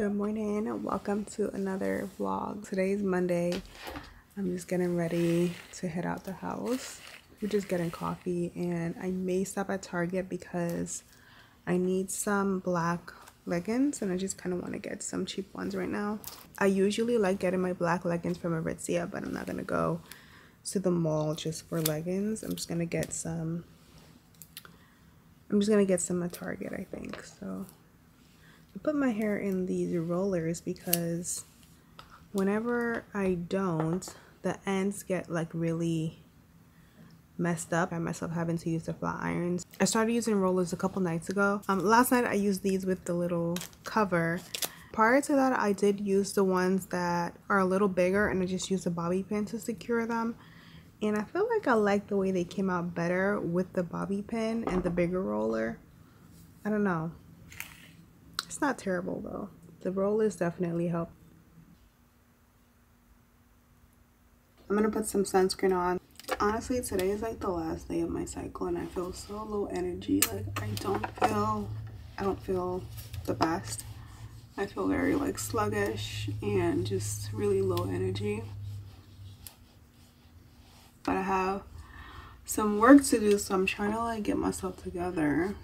Good morning. Welcome to another vlog. Today's Monday. I'm just getting ready to head out the house. We're just getting coffee and I may stop at Target because I need some black leggings and I just kind of want to get some cheap ones right now. I usually like getting my black leggings from Aritzia but I'm not going to go to the mall just for leggings. I'm just going to get some I'm just going to get some at Target I think. So put my hair in these rollers because whenever I don't, the ends get like really messed up. I myself having to use the flat irons. I started using rollers a couple nights ago. Um, last night I used these with the little cover. Prior to that, I did use the ones that are a little bigger and I just used a bobby pin to secure them. And I feel like I like the way they came out better with the bobby pin and the bigger roller. I don't know. It's not terrible though. The roll is definitely help. I'm gonna put some sunscreen on. Honestly, today is like the last day of my cycle and I feel so low energy. Like I don't feel, I don't feel the best. I feel very like sluggish and just really low energy. But I have some work to do so I'm trying to like get myself together.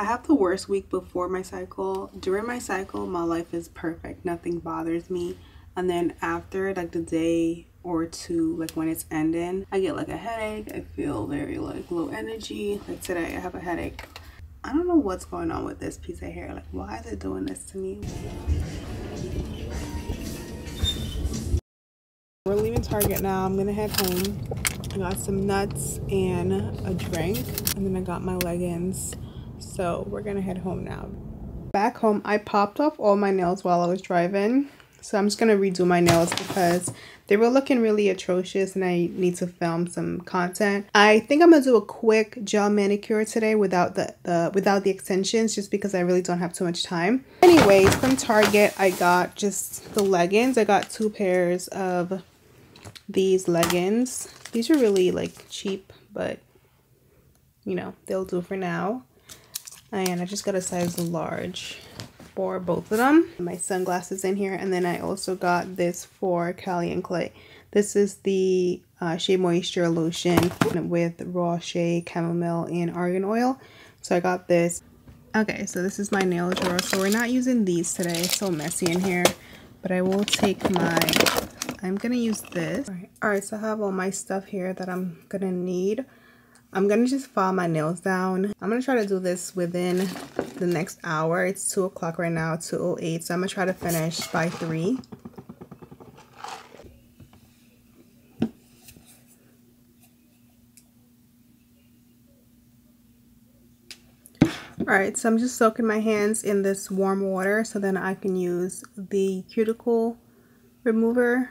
I have the worst week before my cycle. During my cycle, my life is perfect. Nothing bothers me. And then after, like the day or two, like when it's ending, I get like a headache. I feel very like low energy. Like today, I have a headache. I don't know what's going on with this piece of hair. Like, why is it doing this to me? We're leaving Target now. I'm gonna head home. I got some nuts and a drink, and then I got my leggings so we're gonna head home now. Back home i popped off all my nails while i was driving. So i'm just gonna redo my nails because they were looking really atrocious and i need to film some content. I think i'm gonna do a quick gel manicure today without the, the without the extensions just because i really don't have too much time. Anyways from target i got just the leggings. I got two pairs of these leggings. These are really like cheap but you know they'll do for now and I just got a size large for both of them. My sunglasses in here and then I also got this for Callie and Clay. This is the uh, Shea Moisture Lotion with raw shea, chamomile, and argan oil. So I got this. Okay, so this is my nail drawer. So we're not using these today. It's so messy in here. But I will take my, I'm going to use this. All right. All right, so I have all my stuff here that I'm going to need. I'm gonna just file my nails down. I'm gonna try to do this within the next hour. It's 2 o'clock right now, 2.08, so I'm gonna try to finish by 3. Alright, so I'm just soaking my hands in this warm water so then I can use the cuticle remover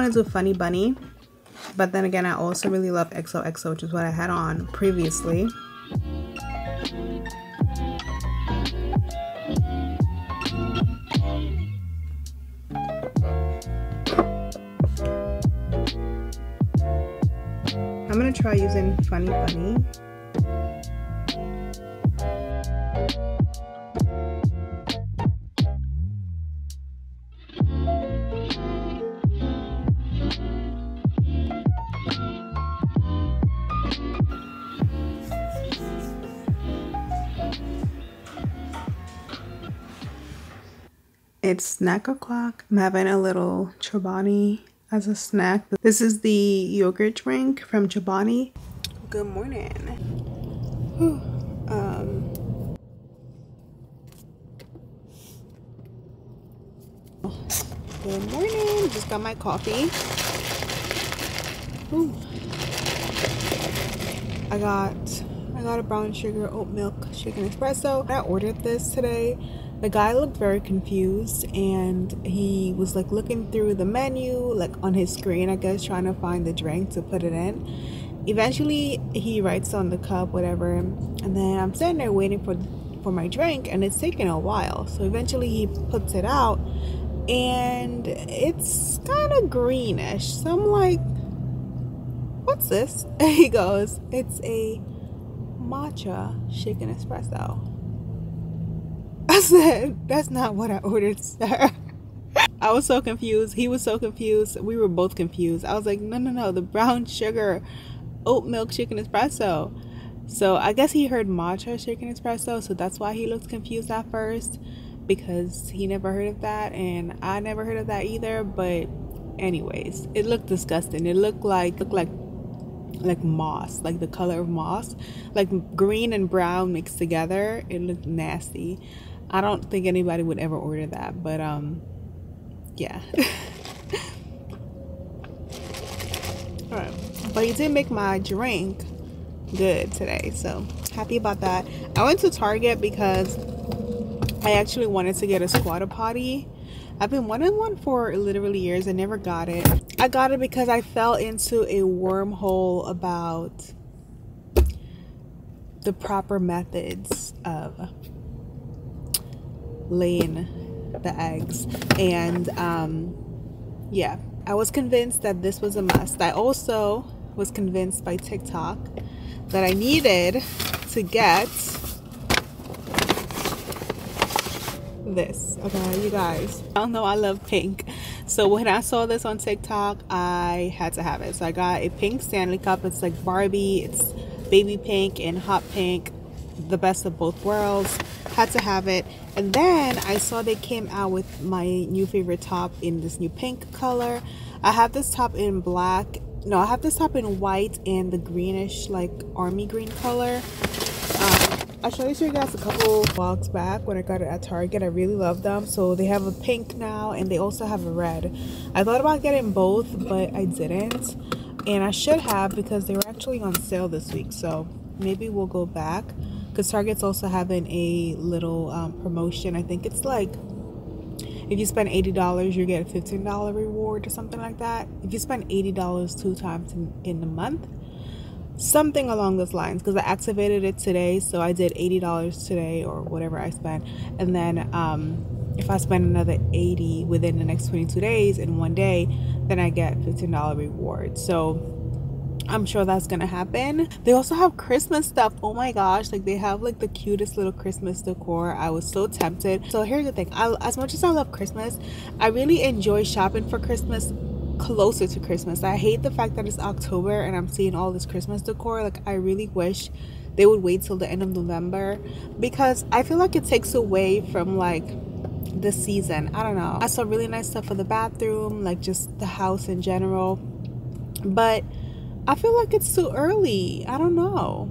I want to do Funny Bunny, but then again, I also really love XOXO, which is what I had on previously. I'm gonna try using Funny Bunny. It's snack o'clock. I'm having a little Chobani as a snack. This is the yogurt drink from Chobani. Good morning. um, good morning. Just got my coffee. Ooh. I got I got a brown sugar oat milk shaken espresso. I ordered this today the guy looked very confused and he was like looking through the menu like on his screen i guess trying to find the drink to put it in. Eventually he writes on the cup whatever and then i'm sitting there waiting for for my drink and it's taking a while. So eventually he puts it out and it's kind of greenish. So i'm like what's this? He goes it's a matcha shaken espresso i said that's not what i ordered sir I was so confused. He was so confused. We were both confused. I was like, no, no, no, the brown sugar oat milk shaken espresso. So I guess he heard matcha shaken espresso, so that's why he looked confused at first because he never heard of that and I never heard of that either. But anyways, it looked disgusting. It looked like looked like like moss, like the color of moss, like green and brown mixed together. It looked nasty. I don't think anybody would ever order that, but um yeah. All right but he did make my drink good today so happy about that. I went to target because i actually wanted to get a squatter potty. I've been wanting one for literally years i never got it. I got it because i fell into a wormhole about the proper methods of laying the eggs and um yeah i was convinced that this was a must i also was convinced by TikTok that I needed to get this. Okay, you guys. I don't know I love pink. So when I saw this on TikTok, I had to have it. So I got a pink Stanley Cup. It's like Barbie. It's baby pink and hot pink. The best of both worlds. Had to have it. And then I saw they came out with my new favorite top in this new pink color. I have this top in black no i have this top in white and the greenish like army green color um, i showed you guys a couple vlogs back when i got it at target i really love them so they have a pink now and they also have a red i thought about getting both but i didn't and i should have because they were actually on sale this week so maybe we'll go back because target's also having a little um, promotion. I think it's like if you spend $80 you get a $15 reward or something like that. If you spend $80 two times in, in a month something along those lines because i activated it today so i did $80 today or whatever i spent. And then um, if i spend another 80 within the next 22 days in one day then i get $15 reward. So I'm sure that's gonna happen. They also have Christmas stuff. Oh my gosh, like they have like the cutest little Christmas decor. I was so tempted. So here's the thing. I, as much as I love Christmas, I really enjoy shopping for Christmas closer to Christmas. I hate the fact that it's October and I'm seeing all this Christmas decor. Like I really wish they would wait till the end of November because I feel like it takes away from like the season. I don't know. I saw really nice stuff for the bathroom, like just the house in general. But I feel like it's too early. I don't know.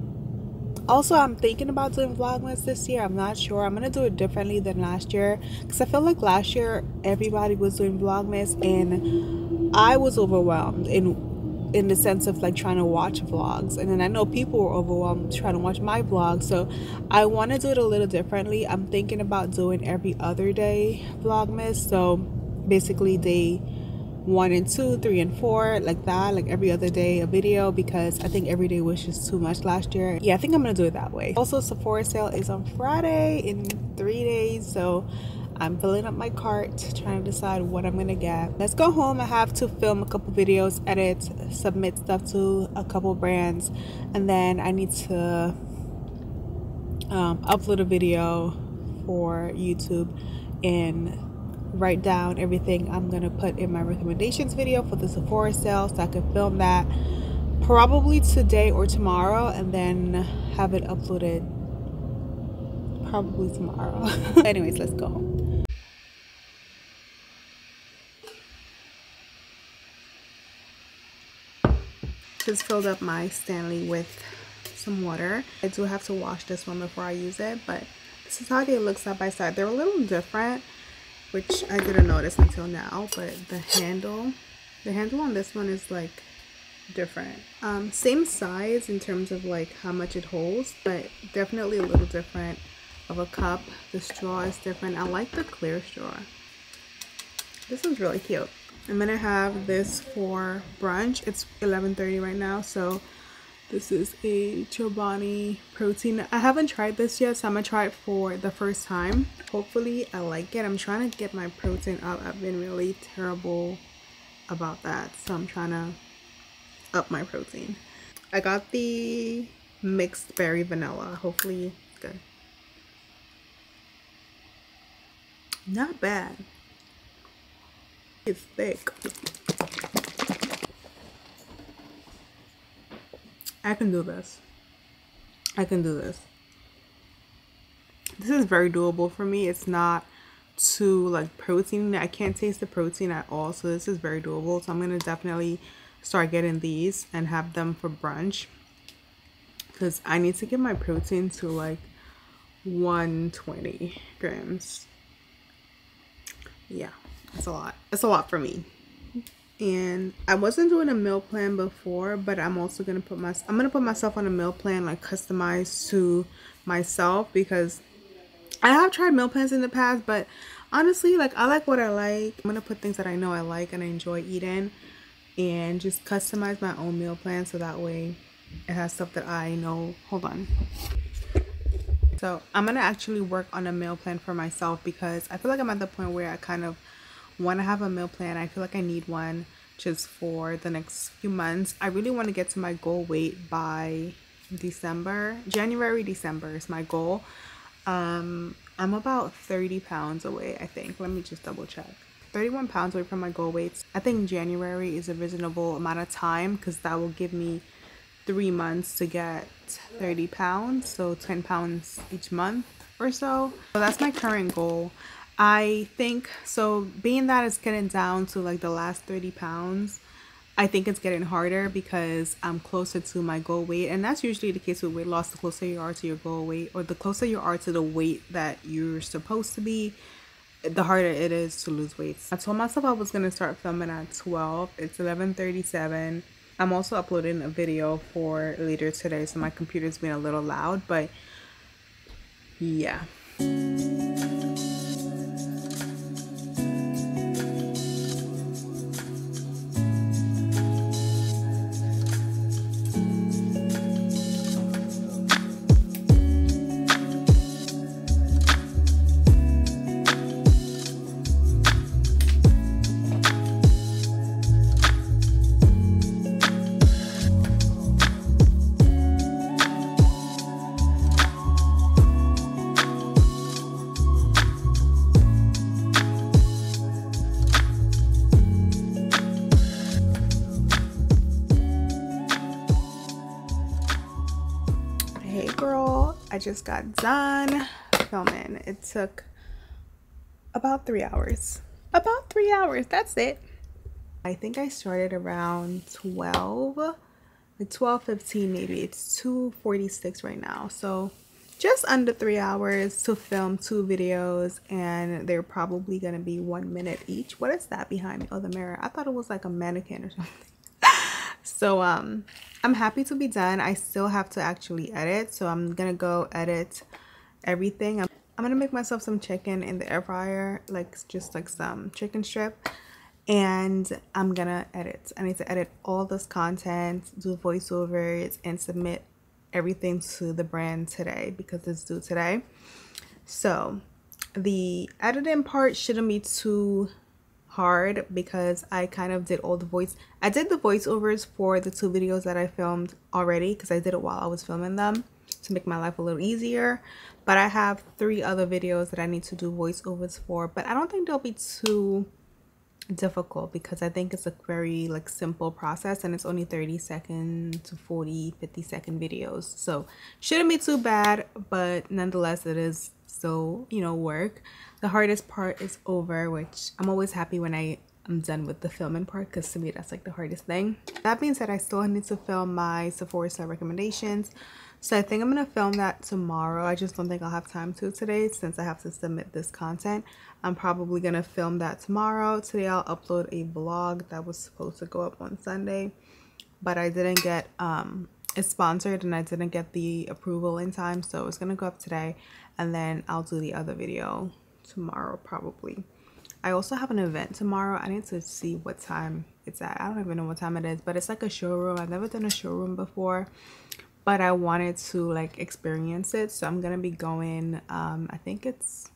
Also, I'm thinking about doing Vlogmas this year. I'm not sure. I'm going to do it differently than last year. Because I feel like last year, everybody was doing Vlogmas. And I was overwhelmed in in the sense of like trying to watch vlogs and then i know people were overwhelmed trying to watch my vlog so i want to do it a little differently i'm thinking about doing every other day vlogmas so basically day one and two, three and four, like that, like every other day a video because I think every day was just too much last year. Yeah, I think I'm gonna do it that way. Also, Sephora sale is on Friday in three days, so I'm filling up my cart, trying to decide what I'm gonna get. Let's go home. I have to film a couple videos, edit, submit stuff to a couple brands, and then I need to um, upload a video for YouTube in write down everything I'm gonna put in my recommendations video for the Sephora sale so I can film that probably today or tomorrow and then have it uploaded probably tomorrow. Anyways let's go just filled up my Stanley with some water. I do have to wash this one before I use it but this is how they look side by side. They're a little different which I didn't notice until now, but the handle, the handle on this one is like different. Um, same size in terms of like how much it holds, but definitely a little different of a cup. The straw is different. I like the clear straw. This is really cute. I'm gonna have this for brunch. It's 11.30 right now, so This is a Chobani protein. I haven't tried this yet, so I'm gonna try it for the first time. Hopefully I like it. I'm trying to get my protein up. I've been really terrible about that. So I'm trying to up my protein. I got the mixed berry vanilla. Hopefully it's good. Not bad. It's thick. I can do this. I can do this. This is very doable for me. It's not too like protein. I can't taste the protein at all. So this is very doable. So I'm going to definitely start getting these and have them for brunch. Because I need to get my protein to like 120 grams. Yeah, it's a lot. It's a lot for me and I wasn't doing a meal plan before but I'm also gonna put my I'm gonna put myself on a meal plan like customized to myself because I have tried meal plans in the past but honestly like I like what I like. I'm gonna put things that I know I like and I enjoy eating and just customize my own meal plan so that way it has stuff that I know. Hold on. So I'm gonna actually work on a meal plan for myself because I feel like I'm at the point where I kind of want to have a meal plan. I feel like I need one just for the next few months. I really want to get to my goal weight by December. January, December is my goal. Um, I'm about 30 pounds away, I think. Let me just double check. 31 pounds away from my goal weight. I think January is a reasonable amount of time because that will give me three months to get 30 pounds. So 10 pounds each month or so. So that's my current goal. I think so being that it's getting down to like the last 30 pounds I think it's getting harder because I'm closer to my goal weight and that's usually the case with weight loss. The closer you are to your goal weight or the closer you are to the weight that you're supposed to be the harder it is to lose weight. I told myself I was going to start filming at 12 it's 11:37 I'm also uploading a video for later today so my computer's being a little loud but yeah just got done filming. It took about three hours. About three hours. That's it. I think I started around 12, like 12, 15 maybe. It's 2.46 right now. So just under three hours to film two videos and they're probably to be one minute each. What is that behind me? Oh, the mirror. I thought it was like a mannequin or something. So um i'm happy to be done. I still have to actually edit so i'm gonna go edit everything. I'm, I'm gonna make myself some chicken in the air fryer like just like some chicken strip and i'm gonna edit. I need to edit all this content do voiceovers and submit everything to the brand today because it's due today. So the editing part shouldn't be too hard because I kind of did all the voice I did the voiceovers for the two videos that I filmed already because I did it while I was filming them to make my life a little easier. But I have three other videos that I need to do voiceovers for but I don't think they'll be too difficult because I think it's a very like simple process and it's only 30 second to 40 50 second videos. So shouldn't be too bad but nonetheless it is still you know work. The hardest part is over which i'm always happy when i am done with the filming part because to me that's like the hardest thing. That being said i still need to film my sephora star recommendations. So i think i'm gonna film that tomorrow. I just don't think i'll have time to today since i have to submit this content i'm probably gonna film that tomorrow today i'll upload a vlog that was supposed to go up on sunday but i didn't get um it's sponsored and i didn't get the approval in time so it's gonna go up today and then i'll do the other video tomorrow probably. I also have an event tomorrow. I need to see what time it's at. I don't even know what time it is, but it's like a showroom. I've never done a showroom before, but I wanted to like experience it. So I'm gonna be going. Um, I think it's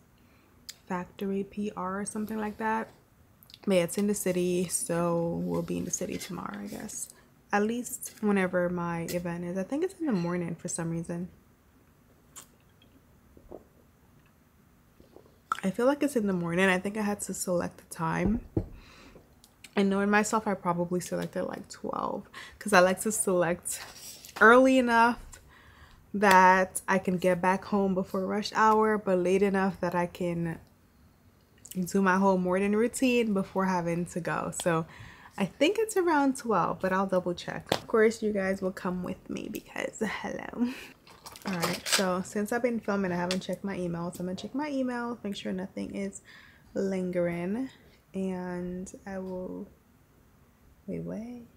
Factory PR or something like that. But yeah, it's in the city, so we'll be in the city tomorrow, I guess. At least whenever my event is. I think it's in the morning for some reason. I feel like it's in the morning. I think I had to select the time. And knowing myself, I probably selected like 12 because I like to select early enough that I can get back home before rush hour, but late enough that I can do my whole morning routine before having to go. So I think it's around 12, but I'll double check. Of course, you guys will come with me because hello. All right, so since I've been filming, I haven't checked my emails. I'm gonna check my emails, make sure nothing is lingering, and I will, wait, wait.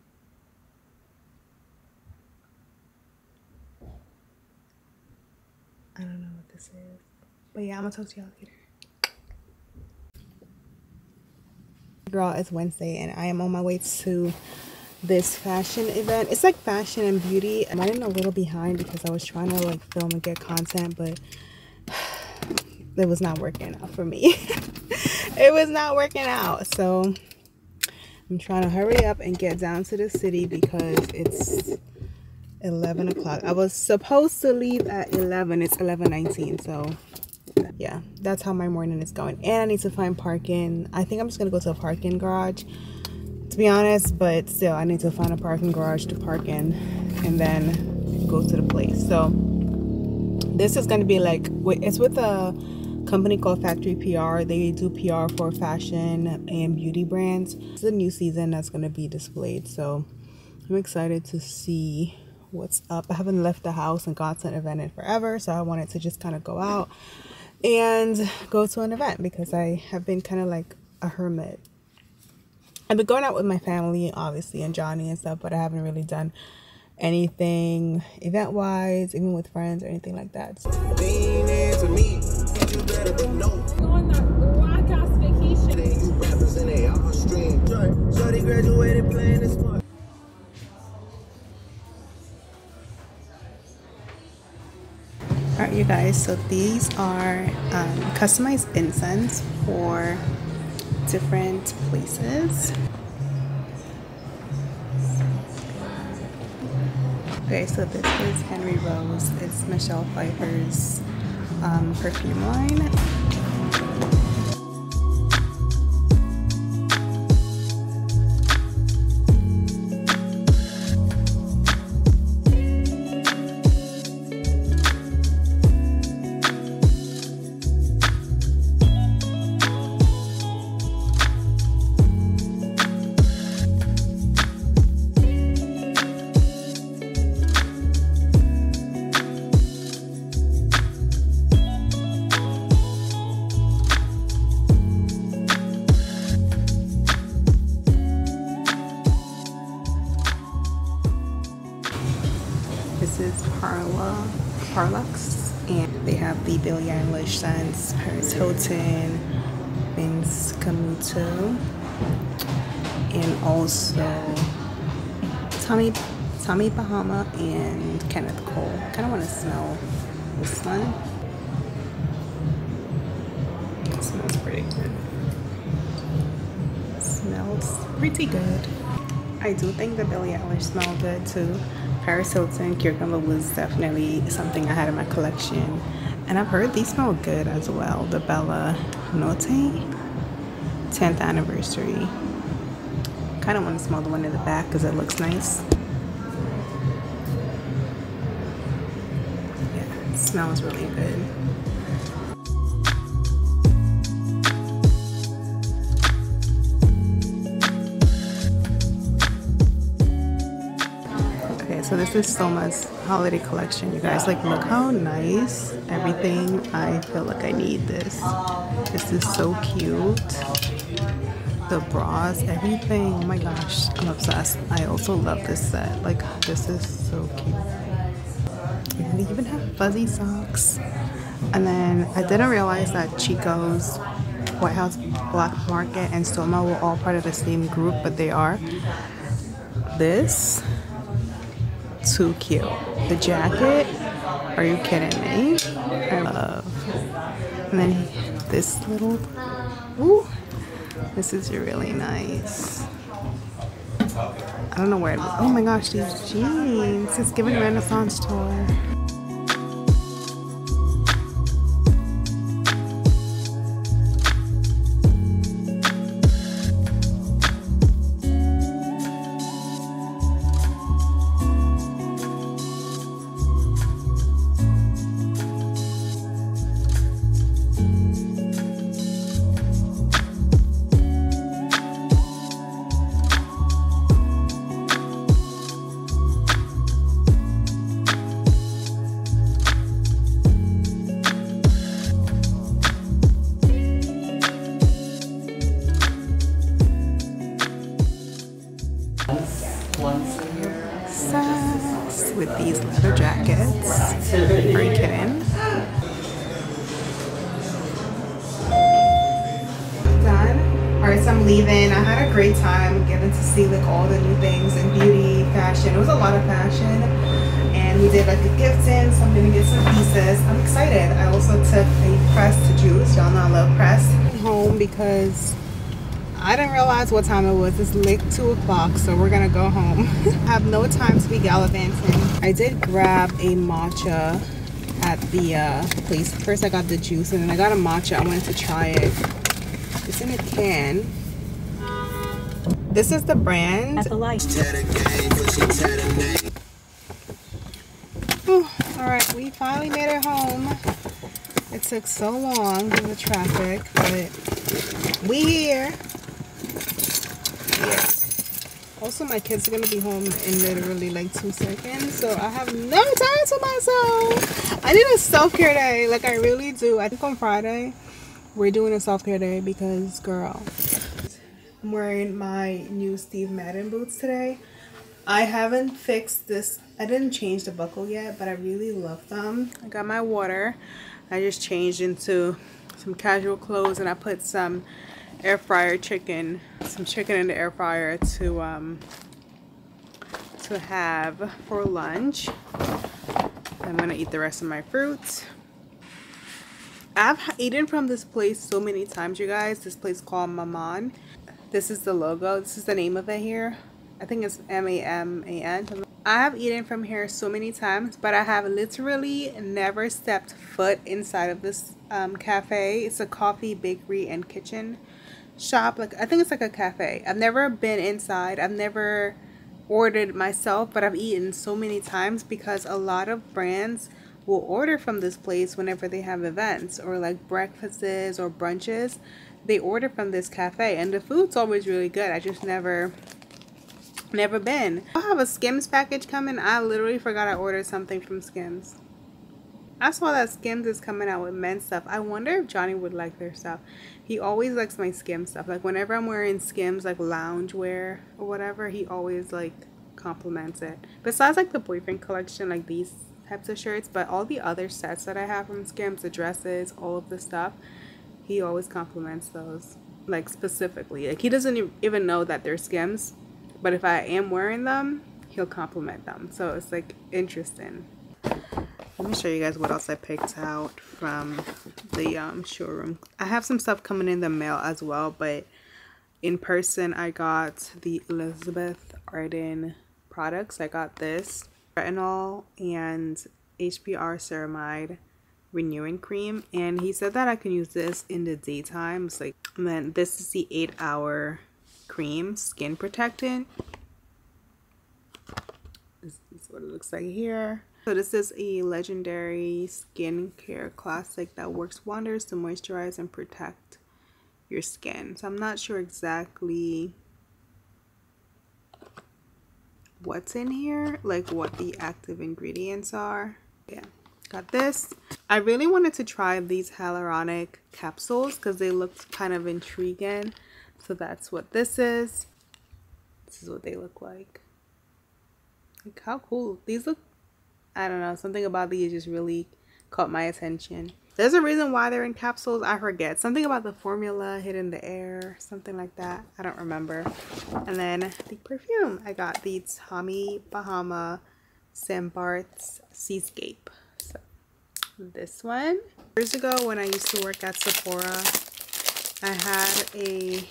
I don't know what this is, but yeah, I'm gonna talk to y'all later. Girl, it's Wednesday and I am on my way to this fashion event. It's like fashion and beauty. I'm running a little behind because I was trying to like film and get content, but it was not working out for me. it was not working out. So I'm trying to hurry up and get down to the city because it's 11 o'clock. I was supposed to leave at 11. It's 11.19. So yeah, that's how my morning is going. And I need to find parking. I think I'm just to go to a parking garage to be honest, but still, I need to find a parking garage to park in and then go to the place. So this is to be like, it's with a company called Factory PR. They do PR for fashion and beauty brands. It's a new season that's to be displayed. So I'm excited to see what's up. I haven't left the house and got to an event in forever. So I wanted to just kind of go out and go to an event because I have been kind of like a hermit. I've been going out with my family, obviously, and Johnny and stuff, but I haven't really done anything event wise, even with friends or anything like that. So. Alright you guys, so these are um, customized incense for different places. Okay, so this is Henry Rose. It's Michelle Pfeiffer's um, perfume line. And also Tommy Tommy Bahama and Kenneth Cole. Kind of want to smell this one. It smells pretty good. smells pretty good. I do think the Billie Eilish smell good too. Paris Hilton Cucumber was definitely something I had in my collection. And I've heard these smell good as well. The Bella Notte 10th anniversary. I kind of want to smell the one in the back because it looks nice. Yeah, it smells really good. Okay, so this is Soma's holiday collection, you guys. Like, look how nice everything. I feel like I need this. This is so cute. The bras, everything. Oh my gosh, I'm obsessed. I also love this set. Like, this is so cute. And they even have fuzzy socks. And then I didn't realize that Chico's White House Black Market and Soma were all part of the same group, but they are. This, too cute. The jacket, are you kidding me? I love. And then this little, ooh, this is really nice. I don't know where it is. Oh my gosh, these jeans. It's giving Renaissance tour. Time it was. It's late 2 o'clock, so we're gonna go home. I have no time to be gallivanting. I did grab a matcha at the uh, place. First I got the juice and then I got a matcha. I wanted to try it. It's in a can. This is the brand. At the light. Alright, we finally made it home. It took so long in the traffic, but we here. Also, my kids are going to be home in literally like two seconds. So I have no time to myself. I need a self-care day. Like, I really do. I think on Friday, we're doing a self-care day because, girl, I'm wearing my new Steve Madden boots today. I haven't fixed this. I didn't change the buckle yet, but I really love them. I got my water. I just changed into some casual clothes and I put some air fryer chicken, some chicken in the air fryer to um, to have for lunch. I'm gonna eat the rest of my fruits. I've eaten from this place so many times, you guys. This place called Maman. This is the logo. This is the name of it here. I think it's M-A-M-A-N. I have eaten from here so many times, but I have literally never stepped foot inside of this um, cafe. It's a coffee, bakery, and kitchen shop like i think it's like a cafe. I've never been inside. I've never ordered myself but i've eaten so many times because a lot of brands will order from this place whenever they have events or like breakfasts or brunches. They order from this cafe and the food's always really good. I just never never been. I have a skims package coming. I literally forgot i ordered something from skims. I saw that Skims is coming out with men's stuff. I wonder if Johnny would like their stuff. He always likes my Skims stuff. Like whenever I'm wearing Skims like lounge wear or whatever, he always like compliments it. Besides like the boyfriend collection, like these types of shirts, but all the other sets that I have from Skims, the dresses, all of the stuff, he always compliments those. Like specifically. Like he doesn't even know that they're Skims, but if I am wearing them, he'll compliment them. So it's like interesting. Let me show you guys what else I picked out from the um, showroom. I have some stuff coming in the mail as well, but in person I got the Elizabeth Arden products. I got this retinol and HPR ceramide renewing cream and he said that I can use this in the daytime. It's like and then this is the 8 hour cream skin protectant. This is what it looks like here. So this is a legendary skincare classic that works wonders to moisturize and protect your skin. So I'm not sure exactly what's in here, like what the active ingredients are. Yeah, got this. I really wanted to try these hyaluronic capsules because they looked kind of intriguing. So that's what this is. This is what they look like. Like how cool. These look I don't know, something about these just really caught my attention. There's a reason why they're in capsules. I forget. Something about the formula hid in the air. Something like that. I don't remember. And then the perfume. I got the Tommy Bahama St. Bart's Seascape. So this one. Years ago when I used to work at Sephora, I had a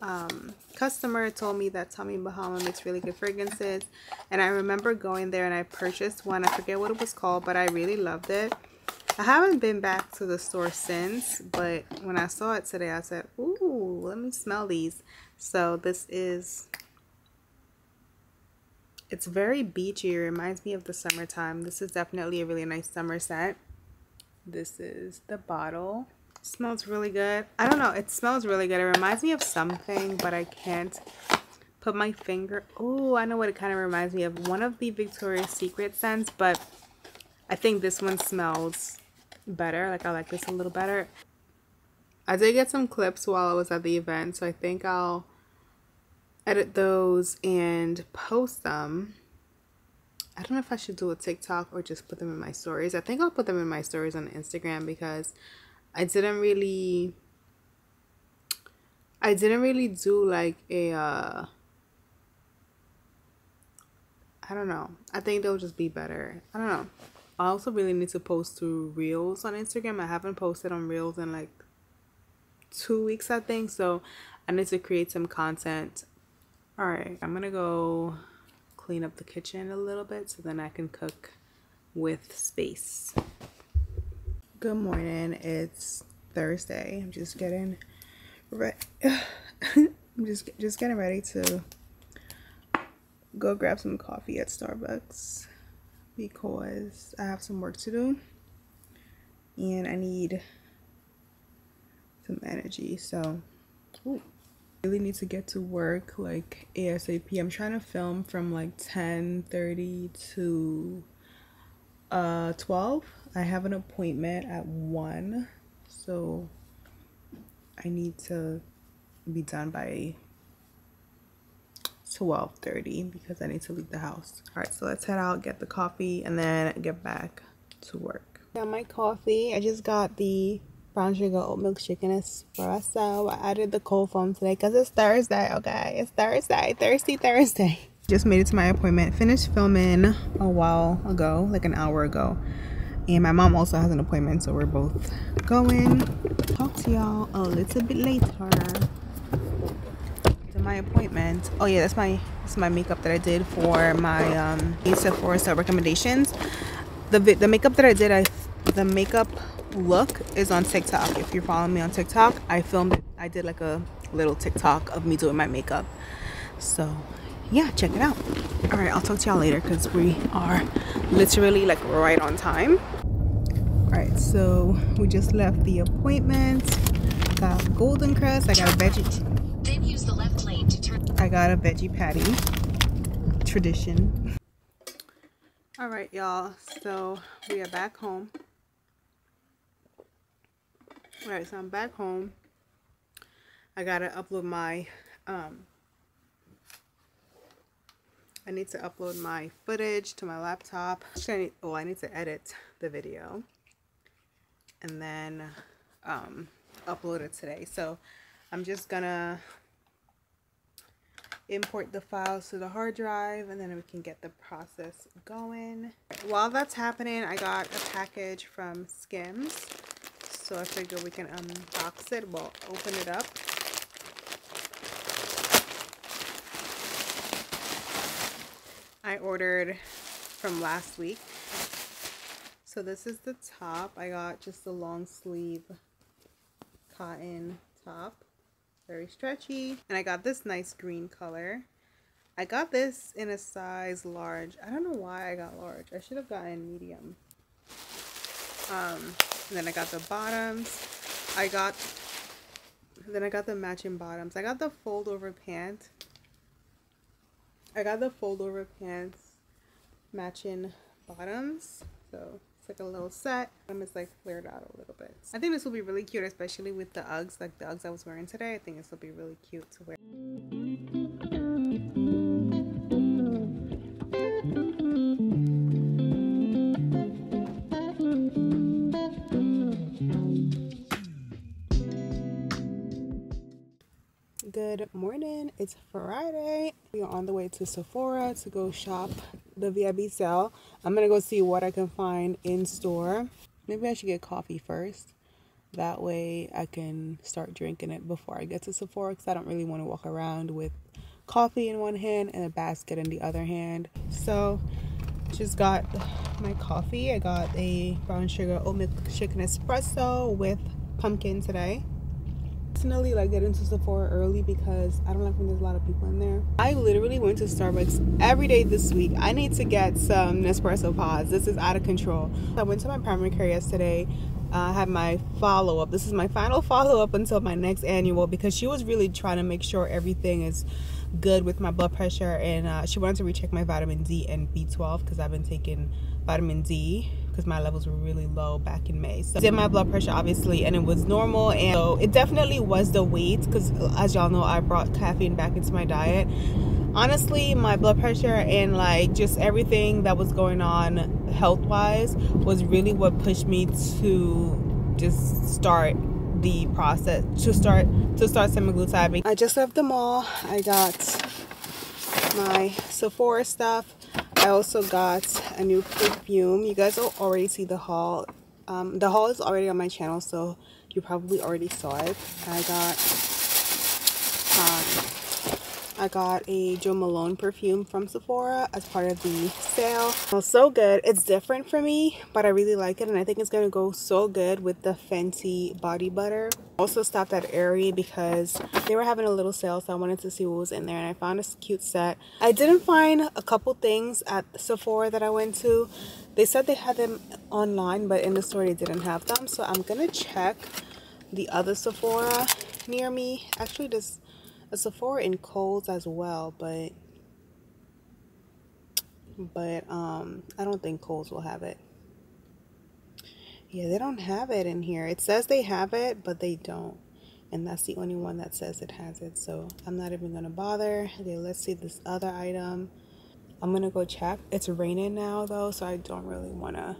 um, customer told me that Tommy Bahama makes really good fragrances. And I remember going there and I purchased one. I forget what it was called, but I really loved it. I haven't been back to the store since, but when I saw it today, I said, ooh, let me smell these. So this is, it's very beachy. It reminds me of the summertime. This is definitely a really nice summer scent. This is the bottle. Smells really good. I don't know. It smells really good. It reminds me of something, but I can't put my finger. Oh, I know what it kind of reminds me of. One of the Victoria's Secret scents, but I think this one smells better. Like I like this a little better. I did get some clips while I was at the event, so I think I'll edit those and post them. I don't know if I should do a TikTok or just put them in my stories. I think I'll put them in my stories on Instagram because I didn't really I didn't really do like a uh I don't know. I think they'll just be better. I don't know. I also really need to post to Reels on Instagram. I haven't posted on Reels in like two weeks, I think. So I need to create some content. All right, I'm gonna go clean up the kitchen a little bit so then I can cook with space. Good morning. It's Thursday. I'm just getting ready. I'm just just getting ready to go grab some coffee at Starbucks because I have some work to do and I need some energy. So, ooh, really need to get to work like ASAP. I'm trying to film from like 10:30 to uh 12. I have an appointment at 1. So I need to be done by 12.30 because I need to leave the house. All right, so let's head out, get the coffee, and then get back to work. Got my coffee. I just got the brown sugar oat milk shaken espresso. I added the cold foam today because it's Thursday, okay? It's Thursday, thirsty Thursday. Just made it to my appointment. Finished filming a while ago, like an hour ago. And my mom also has an appointment, so we're both going. Talk to y'all a little bit later To my appointment. Oh yeah, that's my that's my makeup that I did for my um Sephora star recommendations. The the makeup that I did, I the makeup look is on TikTok. If you're following me on TikTok, I filmed. I did like a little TikTok of me doing my makeup. So yeah, check it out. All right, I'll talk to y'all later because we are literally like right on time. All right, so we just left the appointment. Got Golden Krust. I got a veggie then use the left lane to turn. I got a veggie patty. Tradition. All right, y'all. So we are back home. All right, so I'm back home. I gotta upload my um, I need to upload my footage to my laptop. I need, oh, I need to edit the video and then um, upload it today. So I'm just gonna import the files to the hard drive and then we can get the process going. While that's happening, I got a package from Skims. So I figure we can unbox it. We'll open it up. I ordered from last week. So this is the top. I got just a long sleeve cotton top. Very stretchy. And I got this nice green color. I got this in a size large. I don't know why I got large. I should have gotten medium. Um and then I got the bottoms. I got then I got the matching bottoms. I got the fold over pant. I got the fold over pants matching bottoms. So like a little set. Bottom it's like flared out a little bit. I think this will be really cute, especially with the Uggs, like the Uggs I was wearing today. I think this will be really cute to wear. good morning it's friday we are on the way to sephora to go shop the VIB sale. I'm gonna go see what I can find in store. Maybe I should get coffee first. That way I can start drinking it before I get to Sephora because I don't really want to walk around with coffee in one hand and a basket in the other hand. So just got my coffee. I got a brown sugar oat milk shaken espresso with pumpkin today personally like get into Sephora early because I don't like when there's a lot of people in there. I literally went to Starbucks every day this week. I need to get some Nespresso pods. This is out of control. I went to my primary care yesterday. I uh, had my follow up. This is my final follow up until my next annual because she was really trying to make sure everything is good with my blood pressure and uh, she wanted to recheck my vitamin D and B12 because I've been taking vitamin D because my levels were really low back in May. So did my blood pressure obviously and it was normal and so it definitely was the weight because as y'all know I brought caffeine back into my diet. Honestly, my blood pressure and like just everything that was going on health wise was really what pushed me to just start the process to start to start semaglutide. I just left the mall. I got my Sephora stuff I also got a new perfume. You guys will already see the haul. Um, the haul is already on my channel, so you probably already saw it. I got um, I got a Jo Malone perfume from Sephora as part of the sale. It smells so good. It's different for me, but I really like it and I think it's going to go so good with the Fenty body butter. Also stopped at Aerie because they were having a little sale so I wanted to see what was in there and I found a cute set. I didn't find a couple things at Sephora that I went to. They said they had them online but in the store they didn't have them so I'm going to check the other Sephora near me. Actually, this a Sephora in Kohl's as well, but but um I don't think Kohl's will have it. Yeah, they don't have it in here. It says they have it, but they don't. And that's the only one that says it has it. So I'm not even gonna bother. Okay, let's see this other item. I'm gonna go check. It's raining now though, so I don't really wanna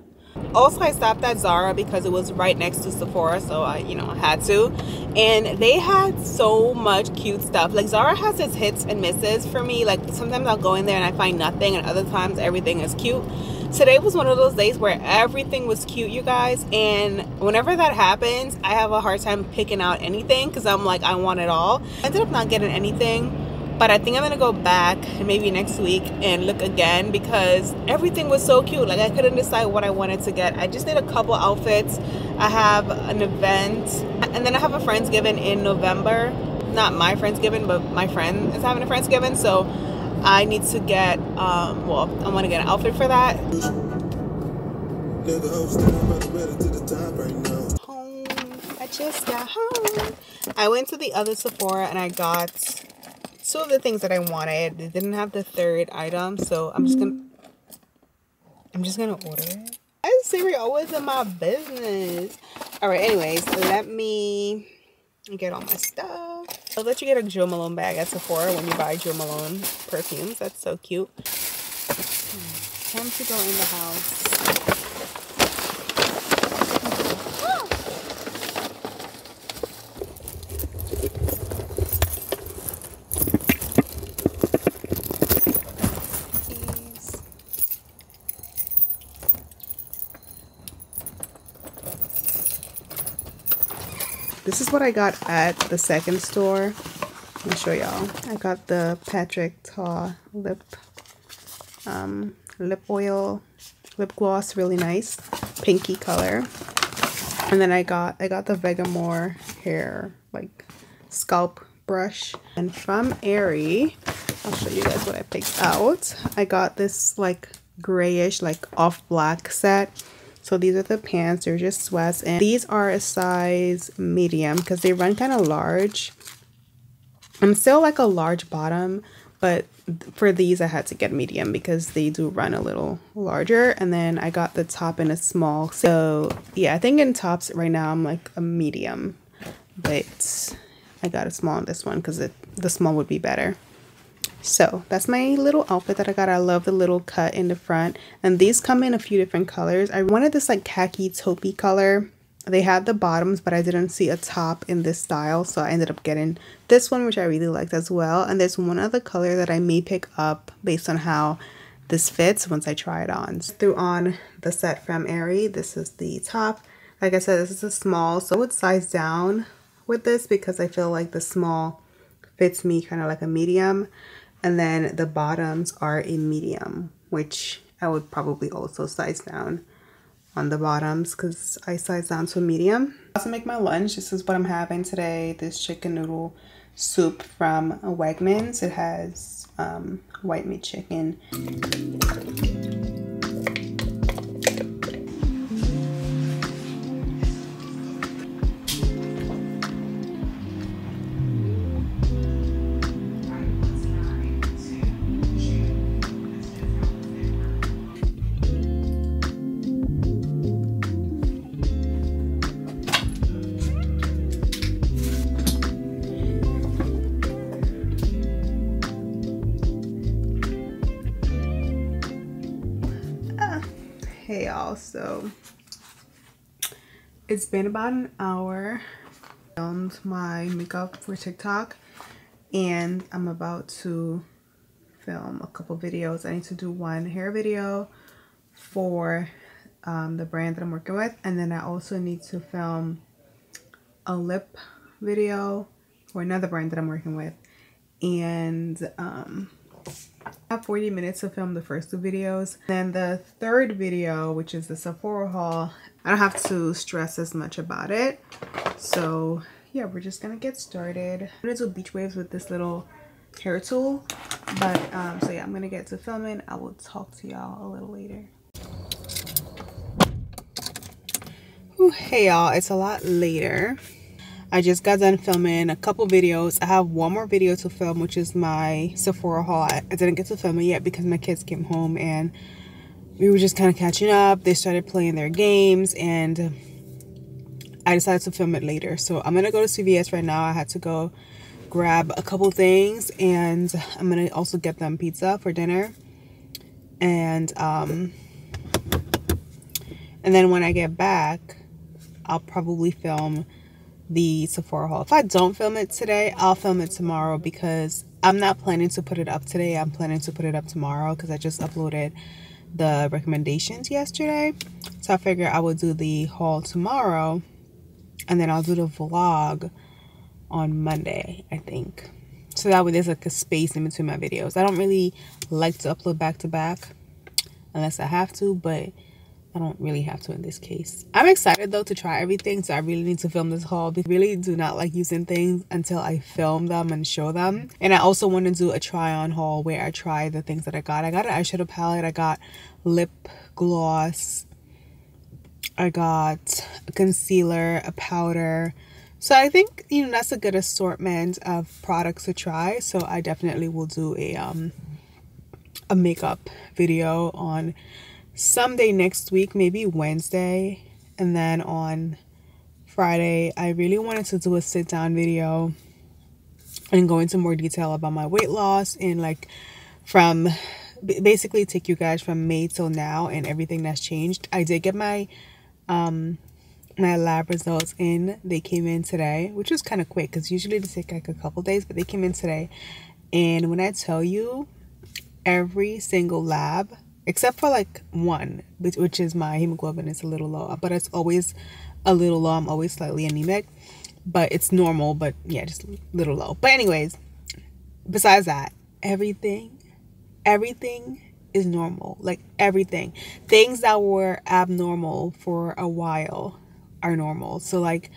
also i stopped at zara because it was right next to sephora so i you know had to. And they had so much cute stuff. Like zara has its hits and misses for me. Like sometimes i'll go in there and i find nothing and other times everything is cute. Today was one of those days where everything was cute you guys and whenever that happens i have a hard time picking out anything because i'm like i want it all. I ended up not getting anything but I think I'm gonna go back maybe next week and look again because everything was so cute. Like I couldn't decide what I wanted to get. I just did a couple outfits. I have an event and then I have a Friendsgiving in November. Not my Friendsgiving but my friend is having a Friendsgiving so I need to get um, well I want to get an outfit for that. Home. I just got home. I went to the other Sephora and I got two of the things that I wanted. They didn't have the third item, so I'm just gonna I'm just gonna order it. Why is Siri always in my business? Alright, anyways, let me get all my stuff. I'll let you get a Jo Malone bag at Sephora when you buy Jo Malone perfumes. That's so cute. Hmm, time to go in the house. This is what I got at the second store. Let me show y'all. I got the Patrick Ta lip um, lip oil lip gloss, really nice, pinky color. And then I got I got the Vegamour hair like scalp brush. And from Aerie, I'll show you guys what I picked out. I got this like grayish like off black set so these are the pants. They're just sweats. And these are a size medium because they run kind of large. I'm still like a large bottom, but for these I had to get medium because they do run a little larger. And then I got the top in a small. So yeah, I think in tops right now I'm like a medium. But I got a small on this one because the small would be better. So that's my little outfit that I got. I love the little cut in the front. And these come in a few different colors. I wanted this like khaki taupey color. they had the bottoms but I didn't see a top in this style so I ended up getting this one which I really liked as well and there's one other color that I may pick up based on how this fits once I try it on. Threw on the set from Aerie. This is the top. Like I said, this is a small, so I would size down with this because I feel like the small fits me kind of like a medium. And then the bottoms are a medium, which I would probably also size down on the bottoms because I size down to medium. I also make my lunch. This is what I'm having today. This chicken noodle soup from Wegmans. It has um, white meat chicken. Hey y'all. So it's been about an hour. Filmed my makeup for tiktok and i'm about to film a couple videos. I need to do one hair video for um, the brand that i'm working with and then i also need to film a lip video for another brand that i'm working with. And um, have 40 minutes to film the first two videos. Then the third video, which is the Sephora haul, I don't have to stress as much about it. So yeah, we're just gonna get started. I'm gonna do beach waves with this little hair tool. But um, so yeah, I'm gonna get to filming. I will talk to y'all a little later. Ooh, hey y'all, it's a lot later. I just got done filming a couple videos. I have one more video to film, which is my Sephora haul. I, didn't get to film it yet because my kids came home and we were just kind of catching up. They started playing their games and I decided to film it later. So I'm going to go to CVS right now. I had to go grab a couple things and I'm going to also get them pizza for dinner. And, um, and then when I get back, I'll probably film the Sephora haul. If I don't film it today, I'll film it tomorrow because I'm not planning to put it up today. I'm planning to put it up tomorrow because I just uploaded the recommendations yesterday. So I figure I will do the haul tomorrow and then I'll do the vlog on Monday, I think. So that way there's like a space in between my videos. I don't really like to upload back to back unless I have to, but I don't really have to in this case. I'm excited though to try everything, so I really need to film this haul. I really do not like using things until I film them and show them. And I also want to do a try on haul where I try the things that I got. I got an eyeshadow palette, I got lip gloss, I got a concealer, a powder. So I think, you know, that's a good assortment of products to try. So I definitely will do a um a makeup video on someday next week, maybe Wednesday, and then on Friday, I really wanted to do a sit down video and go into more detail about my weight loss and like from basically take you guys from May till now and everything that's changed. I did get my um my lab results in. They came in today, which was kind of quick because usually they take like a couple days, but they came in today. And when I tell you every single lab except for like one, which, is my hemoglobin is a little low, but it's always a little low. I'm always slightly anemic, but it's normal, but yeah, just a little low. But anyways, besides that, everything, everything is normal. Like everything. Things that were abnormal for a while are normal. So like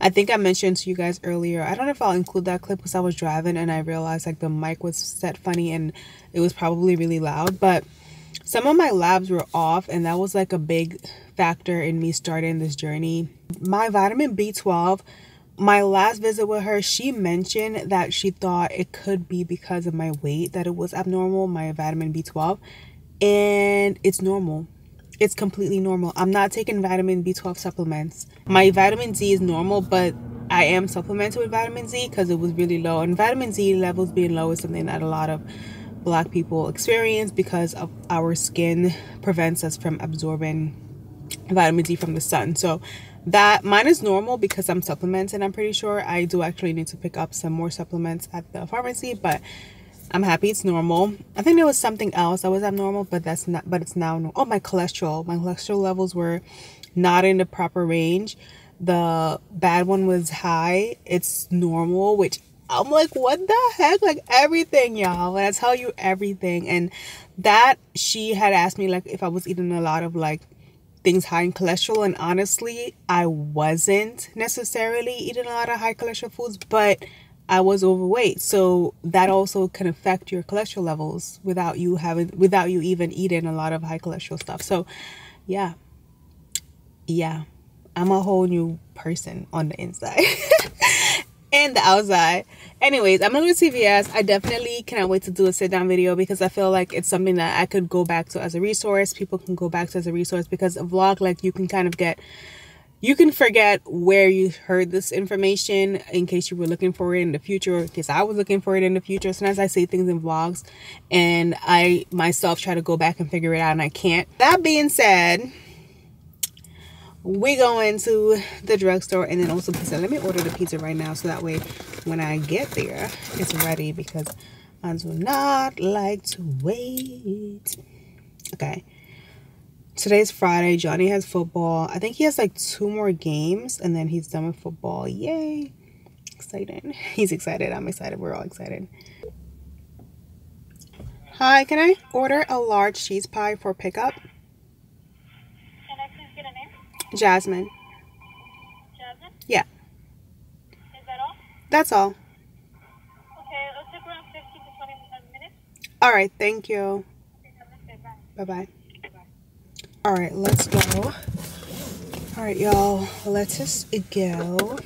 I think I mentioned to you guys earlier. I don't know if I'll include that clip because I was driving and I realized like the mic was set funny and it was probably really loud, but some of my labs were off and that was like a big factor in me starting this journey. My vitamin b12 my last visit with her she mentioned that she thought it could be because of my weight that it was abnormal my vitamin b12 and it's normal. It's completely normal. I'm not taking vitamin b12 supplements. My vitamin d is normal but i am supplemented with vitamin D because it was really low and vitamin D levels being low is something that a lot of black people experience because of our skin prevents us from absorbing vitamin D from the sun. So that mine is normal because i'm supplementing i'm pretty sure. I do actually need to pick up some more supplements at the pharmacy but i'm happy it's normal. I think there was something else that was abnormal but that's not but it's now oh my cholesterol. My cholesterol levels were not in the proper range. The bad one was high. It's normal which i'm like what the heck? Like everything y'all. And i tell you everything. And that she had asked me like if i was eating a lot of like things high in cholesterol. And honestly i wasn't necessarily eating a lot of high cholesterol foods but i was overweight. So that also can affect your cholesterol levels without you having without you even eating a lot of high cholesterol stuff. So yeah. Yeah. I'm a whole new person on the inside and the outside. Anyways, I'm gonna go to CVS. I definitely cannot wait to do a sit down video because I feel like it's something that I could go back to as a resource. People can go back to as a resource because a vlog, like you can kind of get, you can forget where you heard this information in case you were looking for it in the future, in case I was looking for it in the future. Sometimes I say things in vlogs and I myself try to go back and figure it out and I can't. That being said, we go into the drugstore and then also pizza. Let me order the pizza right now so that way when I get there, it's ready because I do not like to wait. Okay. Today's Friday. Johnny has football. I think he has like two more games and then he's done with football. Yay. Exciting. He's excited. I'm excited. We're all excited. Hi, can I order a large cheese pie for pickup? Jasmine. Jasmine? Yeah. Is that all? That's all. Okay, it'll take around 15 to 20 minutes. All right, thank you. Okay. Bye-bye. All right, let's go. All right, y'all, let's just go.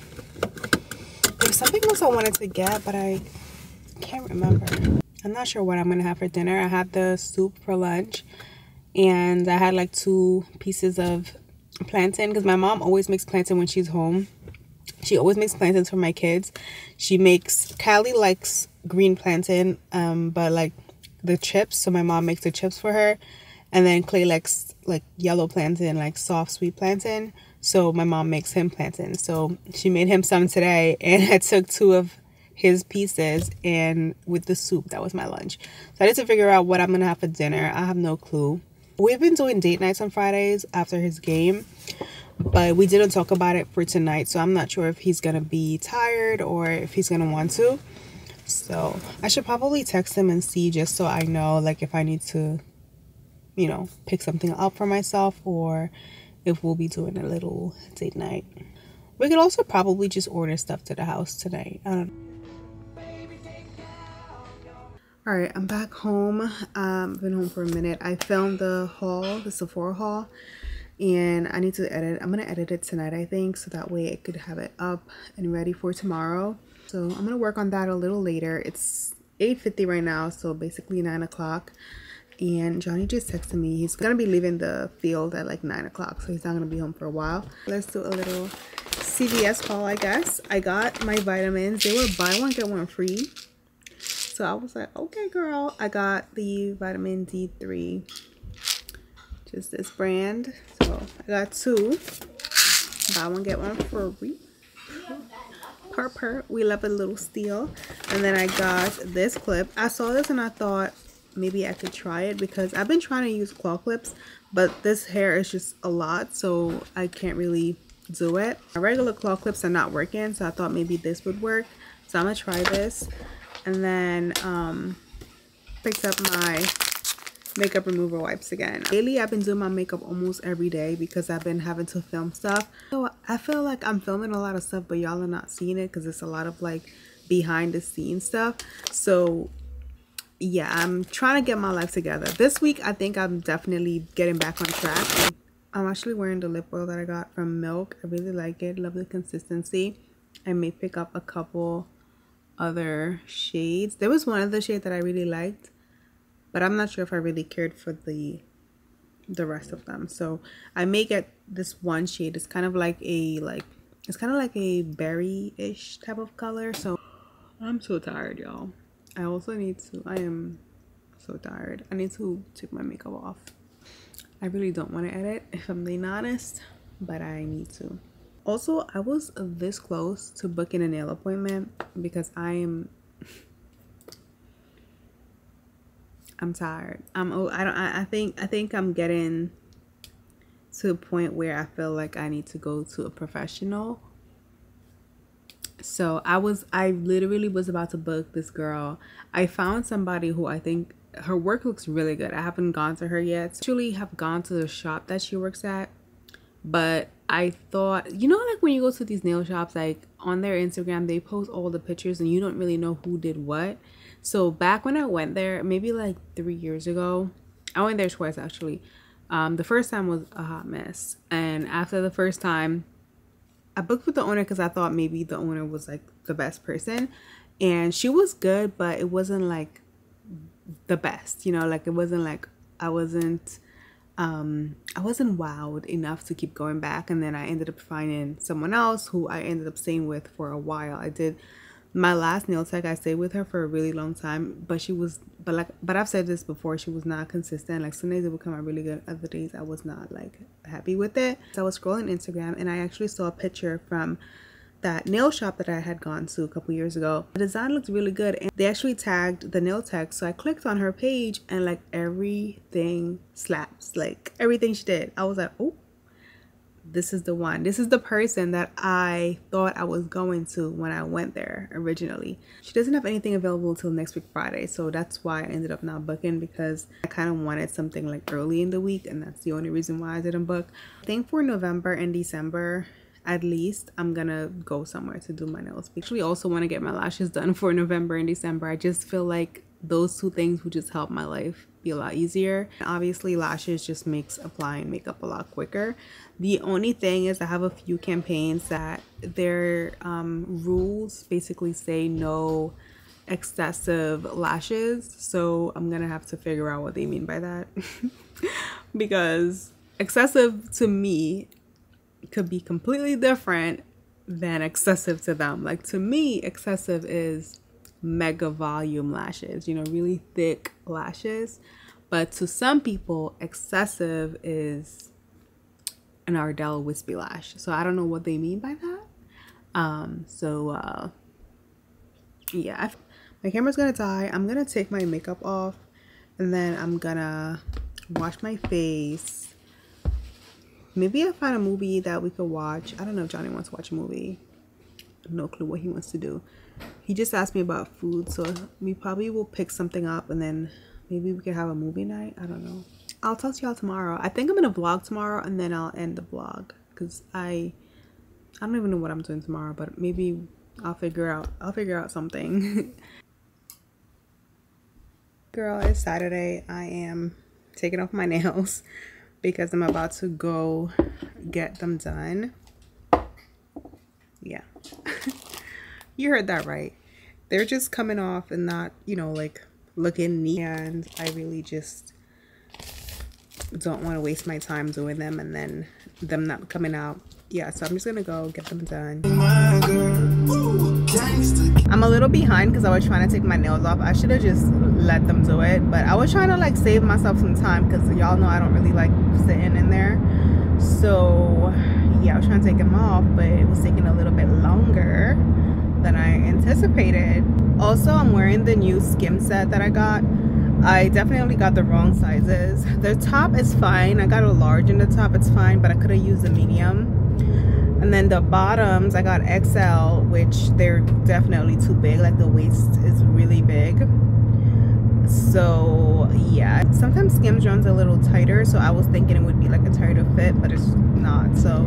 There's something else I wanted to get, but I can't remember. I'm not sure what I'm going to have for dinner. I had the soup for lunch, and I had like two pieces of plantain because my mom always makes plantain when she's home. She always makes plantains for my kids. She makes Callie likes green plantain, um, but like the chips. So my mom makes the chips for her, and then Clay likes like yellow plantain, like soft sweet plantain. So my mom makes him plantain. So she made him some today, and I took two of his pieces and with the soup that was my lunch so i need to figure out what i'm gonna have for dinner i have no clue We've been doing date nights on Fridays after his game, but we didn't talk about it for tonight. So I'm not sure if he's to be tired or if he's to want to. So I should probably text him and see just so I know like if I need to, you know, pick something up for myself or if we'll be doing a little date night. We could also probably just order stuff to the house tonight. I don't know. All right i'm back home. Um I've been home for a minute. I filmed the haul the sephora haul and i need to edit i'm gonna edit it tonight i think so that way i could have it up and ready for tomorrow. So i'm gonna work on that a little later. It's 8:50 right now so basically nine o'clock. And johnny just texted me. He's gonna be leaving the field at like nine o'clock so he's not gonna be home for a while. Let's do a little cvs haul i guess. I got my vitamins. They were buy one get one free so I was like, okay, girl. I got the vitamin D3, just this brand. So I got two. Buy one, get one free. Per per. We love a little steal. And then I got this clip. I saw this and I thought maybe I could try it because I've been trying to use claw clips, but this hair is just a lot, so I can't really do it. My regular claw clips are not working, so I thought maybe this would work. So I'm gonna try this and then um, picked up my makeup remover wipes again. Lately, I've been doing my makeup almost every day because I've been having to film stuff. So I feel like I'm filming a lot of stuff, but y'all are not seeing it because it's a lot of like behind the scenes stuff. So yeah, I'm trying to get my life together. This week, I think I'm definitely getting back on track. I'm actually wearing the lip oil that I got from Milk. I really like it. Love the consistency. I may pick up a couple other shades. There was one other shade that I really liked, but I'm not sure if I really cared for the the rest of them. So I may get this one shade. It's kind of like a like it's kind of like a berry-ish type of color. So I'm so tired, y'all. I also need to I am so tired. I need to take my makeup off. I really don't want to edit if I'm being honest, but I need to. Also, I was this close to booking a nail appointment because I am I'm tired. I'm oh I don't I, I think I think I'm getting to a point where I feel like I need to go to a professional. So I was I literally was about to book this girl. I found somebody who I think her work looks really good. I haven't gone to her yet. Actually have gone to the shop that she works at. But I thought, you know, like when you go to these nail shops, like on their Instagram, they post all the pictures and you don't really know who did what. So back when I went there, maybe like three years ago, I went there twice actually. Um, the first time was a hot mess. And after the first time, I booked with the owner because I thought maybe the owner was like the best person. And she was good, but it wasn't like the best, you know, like it wasn't like I wasn't um I wasn't wowed enough to keep going back and then I ended up finding someone else who I ended up staying with for a while. I did my last nail tech I stayed with her for a really long time, but she was but like but I've said this before, she was not consistent. Like some days it would come out really good, other days I was not like happy with it. So I was scrolling Instagram and I actually saw a picture from that nail shop that I had gone to a couple years ago. The design looked really good and they actually tagged the nail tech. So I clicked on her page and like everything slaps. Like everything she did. I was like, oh, this is the one. This is the person that I thought I was going to when I went there originally. She doesn't have anything available until next week Friday. So that's why I ended up not booking because I kind of wanted something like early in the week and that's the only reason why I didn't book. I think for November and December, at least I'm gonna go somewhere to do my nails. Actually also want to get my lashes done for November and December. I just feel like those two things would just help my life be a lot easier. Obviously lashes just makes applying makeup a lot quicker. The only thing is I have a few campaigns that their um, rules basically say no excessive lashes. So I'm gonna have to figure out what they mean by that. because excessive to me could be completely different than excessive to them. Like to me, excessive is mega volume lashes, you know, really thick lashes. But to some people, excessive is an Ardell wispy lash. So I don't know what they mean by that. Um, so uh, yeah, my camera's gonna die. I'm gonna take my makeup off and then I'm gonna wash my face Maybe I'll find a movie that we could watch. I don't know if Johnny wants to watch a movie. No clue what he wants to do. He just asked me about food, so we probably will pick something up and then maybe we could have a movie night. I don't know. I'll talk to y'all tomorrow. I think I'm gonna vlog tomorrow and then I'll end the vlog because I I don't even know what I'm doing tomorrow, but maybe I'll figure out I'll figure out something. Girl, it's Saturday. I am taking off my nails because I'm about to go get them done. Yeah. you heard that right. They're just coming off and not, you know, like looking neat. And I really just don't want to waste my time doing them and then them not coming out. Yeah, so I'm just gonna go get them done. I'm a little behind because I was trying to take my nails off. I should have just let them do it. But I was trying to like save myself some time because y'all know I don't really like sitting in there. So yeah, I was trying to take them off, but it was taking a little bit longer than I anticipated. Also, I'm wearing the new skim set that I got. I definitely got the wrong sizes. The top is fine. I got a large in the top, it's fine, but I could have used a medium and then the bottoms i got xl which they're definitely too big. Like the waist is really big. So yeah. Sometimes skims runs a little tighter so i was thinking it would be like a tighter fit but it's not so.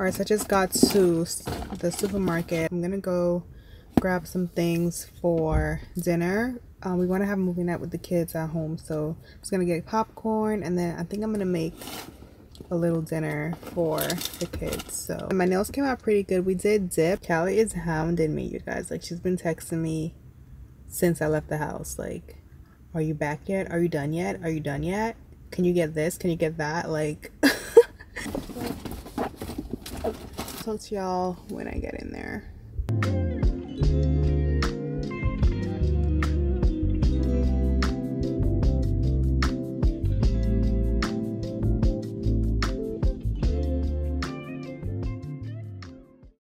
Alright, so I just got to the supermarket. I'm gonna go grab some things for dinner. Um, we want to have a movie night with the kids at home, so I'm just gonna get popcorn, and then I think I'm gonna make a little dinner for the kids. So my nails came out pretty good. We did dip. Callie is hounding me, you guys. Like she's been texting me since I left the house. Like, are you back yet? Are you done yet? Are you done yet? Can you get this? Can you get that? Like, talk to y'all when I get in there.